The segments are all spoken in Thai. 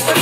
like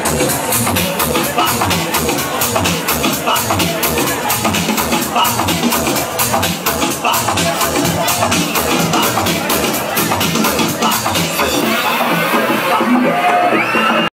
Bye.